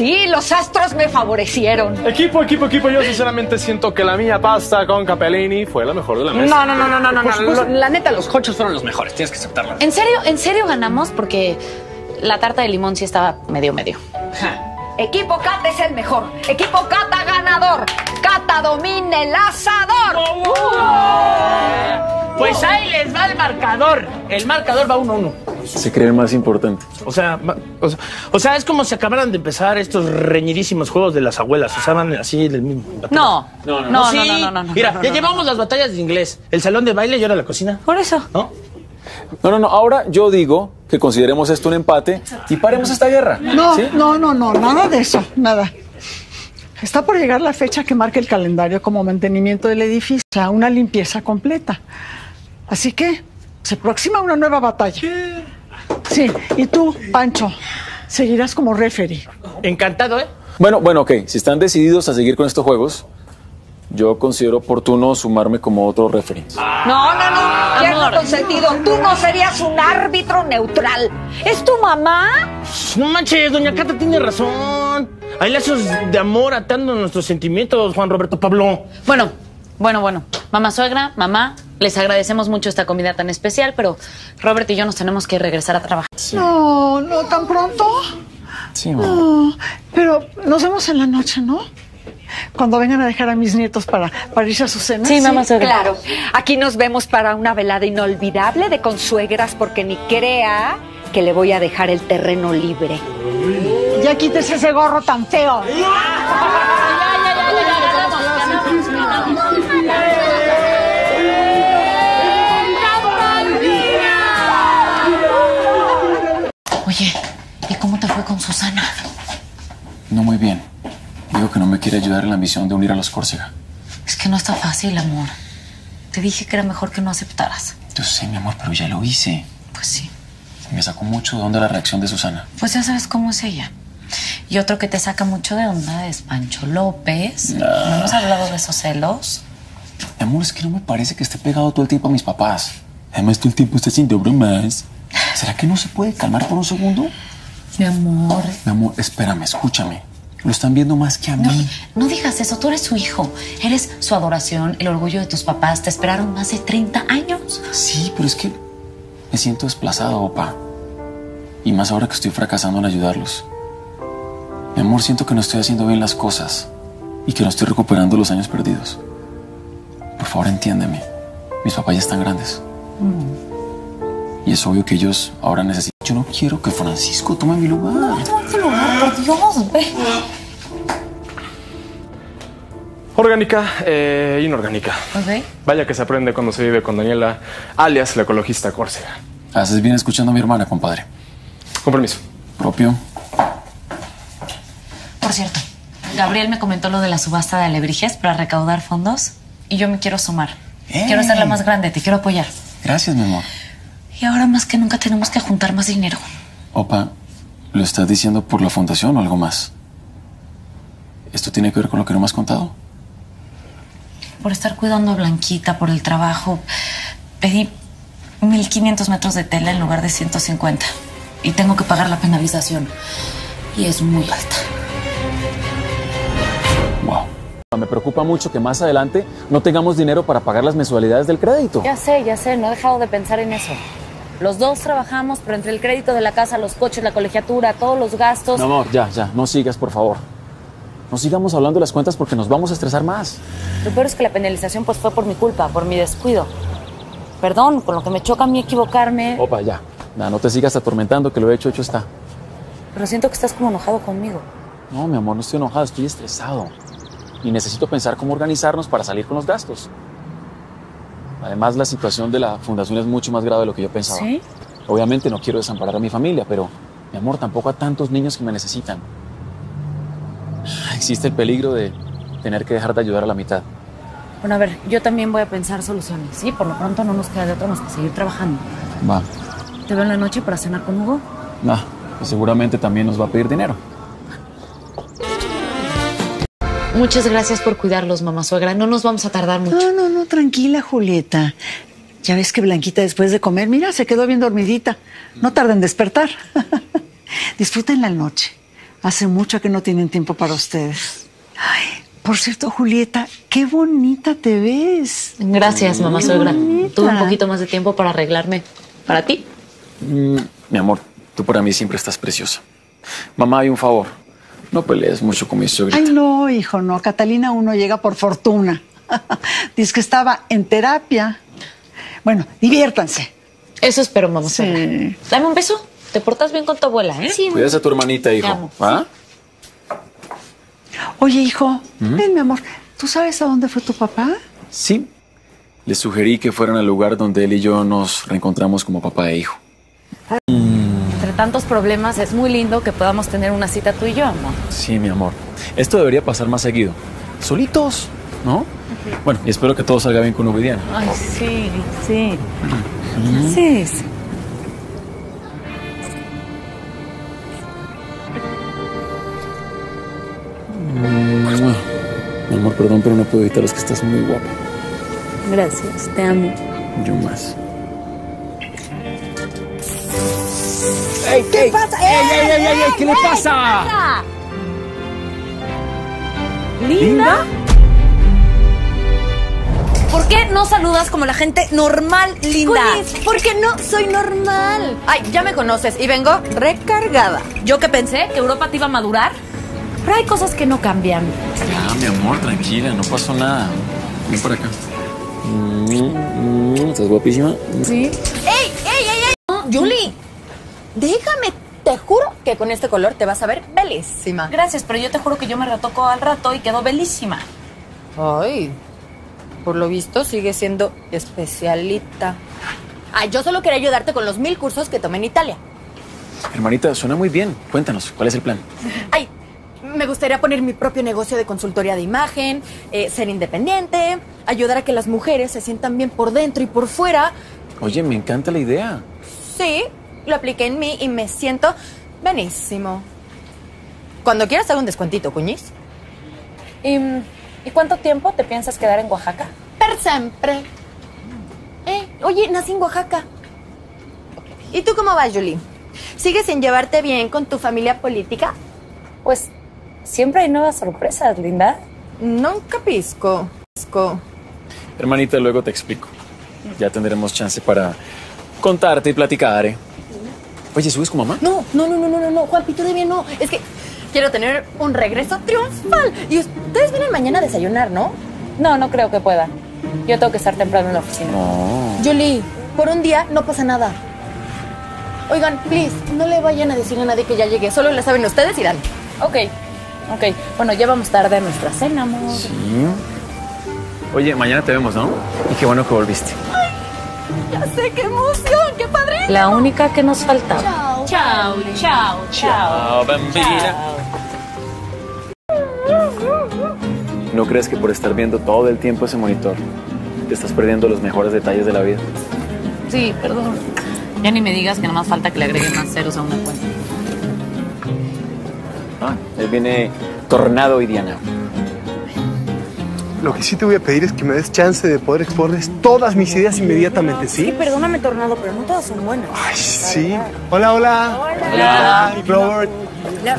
sí, los astros me favorecieron. Equipo, equipo, equipo. Yo sinceramente siento que la mía pasta con capellini fue la mejor de la mesa. No, no, no, no, no, no. no. La neta, los hochos fueron los mejores. Tienes que aceptarlo. ¿En serio, en serio ganamos? Porque la tarta de limón sí estaba medio medio. Equipo Cata es el mejor. Equipo Cata ganador. Cata domina el asador. Pues ahí les va el marcador. El marcador va 1-1. Se cree el más importante. O sea, o sea, o sea, es como si acabaran de empezar estos reñidísimos juegos de las abuelas. O sea, van así del mismo. No, no, no, no, Sí. no, no, no, no. Mira, ya llevamos las batallas de inglés. El salón de baile y ahora la cocina. Por eso. ¿No? No, no, no. Ahora yo digo que consideremos esto un empate y paremos esta guerra. No, ¿sí? no, no, no, nada de eso, nada. Está por llegar la fecha que marca el calendario como mantenimiento del edificio, o sea, una limpieza completa. Así que se aproxima una nueva batalla. Sí, y tú, Pancho, seguirás como referee. Encantado, ¿eh? Bueno, bueno, ok. Si están decididos a seguir con estos juegos, yo considero oportuno sumarme como otro referee. No, no, no. Tierno Amor. consentido, tú no serías un árbitro neutral. ¿Es tu mamá? No manches, doña Cata tiene razón. Hay lazos de amor atando nuestros sentimientos, Juan Roberto Pablo. Bueno, bueno, bueno. Mamá suegra, mamá, les agradecemos mucho esta comida tan especial, pero Robert y yo nos tenemos que regresar a trabajar. No, no tan pronto. Sí, mamá. No, pero nos vemos en la noche, ¿no? Cuando vengan a dejar a mis nietos para, para irse a su cena. Sí, mamá suegra. Claro. Aquí nos vemos para una velada inolvidable de consuegras porque ni crea que le voy a dejar el terreno libre. Ya quítese ese gorro tan feo. Oye, ¿y cómo te fue con Susana? No muy bien. Digo que no me quiere ayudar en la misión de unir a los Córcega. Es que no está fácil, amor. Te dije que era mejor que no aceptaras. Yo sé, mi amor, pero ya lo hice. Pues sí. Me sacó mucho de onda la reacción de Susana. Pues ya sabes cómo es ella. Y otro que te saca mucho de onda es Pancho López. ¿No hemos hablado de esos celos? Mi amor, es que no me parece que esté pegado todo el tiempo a mis papás. Además, todo el tiempo está haciendo bromas. ¿Será que no se puede calmar por un segundo? Mi amor. Mi amor, espérame, escúchame. Lo están viendo más que a No, mí. no digas eso, tú eres su hijo. Eres su adoración, el orgullo de tus papás. Te esperaron más de 30 años. Sí, pero es que me siento desplazado, opa. Y más ahora que estoy fracasando en ayudarlos. Mi amor, siento que no estoy haciendo bien las cosas y que no estoy recuperando los años perdidos. Por favor, entiéndeme. Mis papás ya están grandes. Y es obvio que ellos ahora necesitan. Yo no quiero que Francisco tome mi lugar. Por Dios, ve. Orgánica e inorgánica. Ok. Vaya que se aprende cuando se vive con Daniela, alias la ecologista Córcega. Haces bien escuchando a mi hermana, compadre. Con permiso. Propio. Por cierto, Gabriel me comentó lo de la subasta de alebrijes para recaudar fondos y yo me quiero sumar. ¡Eh! Quiero ser la más grande, te quiero apoyar. Gracias, mi amor. Y ahora más que nunca tenemos que juntar más dinero. Opa, ¿lo estás diciendo por la fundación o algo más? ¿Esto tiene que ver con lo que no me has contado? Por estar cuidando a Blanquita, por el trabajo, pedí 1500 metros de tela en lugar de 150. Y tengo que pagar la penalización. Y es muy alta. Wow. Me preocupa mucho que más adelante no tengamos dinero para pagar las mensualidades del crédito. Ya sé, ya sé, no he dejado de pensar en eso. Los dos trabajamos, pero entre el crédito de la casa, los coches, la colegiatura, todos los gastos. Mi amor, ya, ya, no sigas, por favor. No sigamos hablando de las cuentas porque nos vamos a estresar más. Lo peor es que la penalización pues fue por mi culpa, por mi descuido. Perdón, con lo que me choca a mí equivocarme, Opa, ya. Nah, no te sigas atormentando, que lo hecho, hecho está. pero siento que estás como enojado conmigo. No, mi amor, no estoy enojado, estoy estresado. Y necesito pensar cómo organizarnos para salir con los gastos. Además, la situación de la fundación es mucho más grave de lo que yo pensaba. ¿Sí? Obviamente no quiero desamparar a mi familia, pero, mi amor, tampoco a tantos niños que me necesitan. Existe el peligro de tener que dejar de ayudar a la mitad. Bueno, a ver, yo también voy a pensar soluciones, ¿sí? Por lo pronto no nos queda de otra más que seguir trabajando. Va. ¿Te veo en la noche para cenar con Hugo? Nah, pues seguramente también nos va a pedir dinero. Muchas gracias por cuidarlos, mamá suegra. No nos vamos a tardar mucho. No, no, no, tranquila, Julieta. Ya ves que Blanquita después de comer, mira, se quedó bien dormidita. No tarda en despertar. Disfruten la noche. Hace mucho que no tienen tiempo para ustedes. Ay, por cierto, Julieta, qué bonita te ves. Gracias, mamá Qué suegra. bonita. Tuve un poquito más de tiempo para arreglarme. ¿Para ti? Mm, mi amor, tú para mí siempre estás preciosa. Mamá, hay un favor. No pelees mucho con mi suegrita. Ay, no, hijo, no. Catalina uno llega por fortuna. Dice que estaba en terapia. Bueno, diviértanse. Eso espero, mamá Sí. suegra. Dame un beso. Te portas bien con tu abuela, ¿eh? Sí. Cuidas a tu hermanita, hijo. amo. ¿Ah? Oye, hijo, ven, mi amor. ¿Tú sabes a dónde fue tu papá? Sí. Les sugerí que fueran al lugar donde él y yo nos reencontramos como papá e hijo. Tantos problemas, es muy lindo que podamos tener una cita tú y yo, amor. Sí, mi amor. Esto debería pasar más seguido. Solitos, ¿no? Bueno, y espero que todo salga bien con Ubidiana. Ay, sí, sí. Sí, sí. Mi amor, perdón, pero no puedo evitar es que estás muy guapa. Gracias, te amo. Yo más. ¿Qué pasa? ¡Ey, ey, ey, ey, ey! ¿Qué le pasa? ¿Linda? ¿Por qué no saludas como la gente normal, linda? porque no soy normal. Ay, ya me conoces y vengo recargada. Yo que pensé que Europa te iba a madurar, pero hay cosas que no cambian. Ah, mi amor, tranquila, no pasó nada. Ven por acá. Mm, mm, ¿Estás guapísima? Sí. ¡Ey, ey, ey, ey! Julie, déjame, te juro que con este color te vas a ver belísima. Gracias, pero yo te juro que yo me retoco al rato y quedó belísima. Ay, por lo visto sigue siendo especialita. Ay, yo solo quería ayudarte con los mil cursos que tomé en Italia. Hermanita, suena muy bien. Cuéntanos, ¿cuál es el plan? Ay, me gustaría poner mi propio negocio de consultoría de imagen, eh, ser independiente, ayudar a que las mujeres se sientan bien por dentro y por fuera. Oye, me encanta la idea. Sí, lo apliqué en mí y me siento benísimo. Cuando quieras hago un descuentito, cuñiz. ¿Y, ¿y cuánto tiempo te piensas quedar en Oaxaca? Per siempre. Eh, oye, nací en Oaxaca. ¿Y tú cómo vas, Julie? ¿Sigues sin llevarte bien con tu familia política? Pues siempre hay nuevas sorpresas, linda. Nunca pisco. pisco. Hermanita, luego te explico. Ya tendremos chance para contarte y platicar, ¿eh? Oye, ¿subes con mamá? No, no, no, no, no, no, no, Juanpi, todavía no. Es que quiero tener un regreso triunfal. Y ustedes vienen mañana a desayunar, ¿no? No, no creo que pueda. Yo tengo que estar temprano en la oficina. No. Julie, por un día no pasa nada. Oigan, please, no le vayan a decir a nadie que ya llegué. Solo le saben ustedes y Dan. Ok, ok. Bueno, ya vamos tarde a nuestra cena, amor. Sí. Oye, mañana te vemos, ¿no? Y qué bueno que volviste. Ya sé, qué emoción. La única que nos faltaba. Chao. Chao, chao, chao. bambina. ¿No crees que por estar viendo todo el tiempo ese monitor te estás perdiendo los mejores detalles de la vida? Sí, perdón. Ya ni me digas que nada más falta que le agreguen más ceros a una cuenta. Ah, él viene Tornado y Diana. Lo que sí te voy a pedir es que me des chance de poder exponerles todas mis ideas inmediatamente, ¿sí? perdóname, Tornado, pero no todas son buenas. Ay, sí. Hola, hola. Hola. Robert.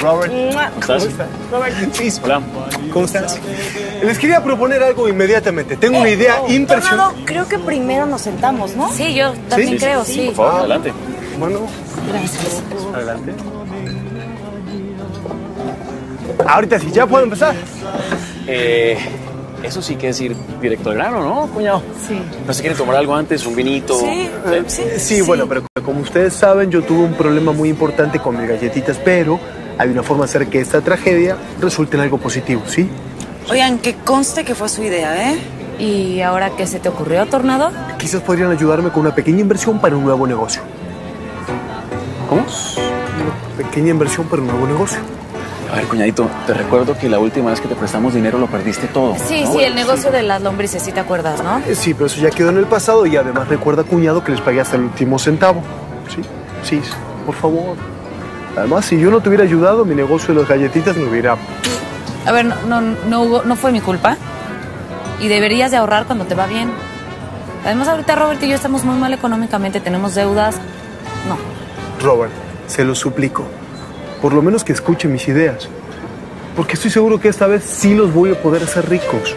Robert. ¿Estás? Sí, Hola. ¿Cómo estás? Les quería proponer algo inmediatamente. Tengo una idea impresionante. creo que primero nos sentamos, ¿no? Sí, yo también Sí, sí, creo, sí, sí. Por favor, adelante. Bueno, Gracias. adelante. Ahorita sí, ya puedo empezar. Eh, eso sí que es ir directo al grano, ¿no, cuñado? Sí. ¿No se quieren tomar algo antes? ¿Un vinito? Eh, sí, bueno, pero como ustedes saben, yo tuve un problema muy importante con mis galletitas, pero hay una forma de hacer que esta tragedia resulte en algo positivo, ¿sí? Oigan, que conste que fue su idea, ¿eh? ¿Y ahora qué se te ocurrió, Tornado? Quizás podrían ayudarme con una pequeña inversión para un nuevo negocio. ¿Cómo? Una pequeña inversión para un nuevo negocio. A ver, cuñadito, te recuerdo que la última vez que te prestamos dinero lo perdiste todo. Sí, ¿no? sí, el negocio de las lombrices, sí te acuerdas, ¿no? Eh, Sí, pero eso ya quedó en el pasado y además recuerda, cuñado, que les pagué hasta el último centavo. Sí, sí, por favor. Además, si yo no te hubiera ayudado, mi negocio de las galletitas no hubiera... A ver, no, no, no, hubo- no fue mi culpa. Y deberías de ahorrar cuando te va bien. Además, ahorita Robert y yo estamos muy mal económicamente, tenemos deudas. No. Robert, se lo suplico. Por lo menos que escuche mis ideas. Porque estoy seguro que esta vez sí los voy a poder hacer ricos.